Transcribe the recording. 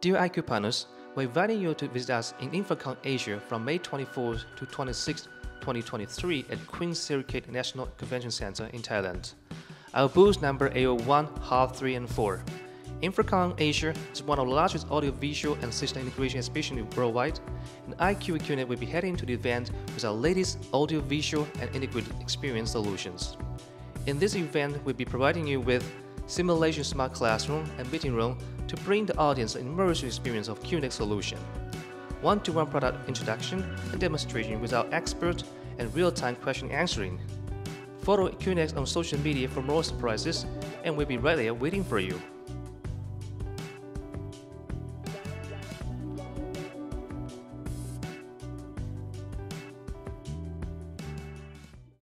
Dear IQ partners, we're inviting you to visit us in InfoComm Asia from May 24th to 26th, 2023 at Queen Sirikit National Convention Center in Thailand. Our booth number A01, Half 3 and 4. InfoComm Asia is one of the largest audio-visual and system integration exhibitions worldwide, and IQ Q-NEX will be heading to the event with our latest audio-visual and integrated experience solutions. In this event, we'll be providing you with simulation smart classroom and meeting room to bring the audience an immersive experience of Q-NEX solution. One-to-one product introduction and demonstration with our expert and real-time question answering. Follow Q-NEX on social media for more surprises, and we'll be right there waiting for you.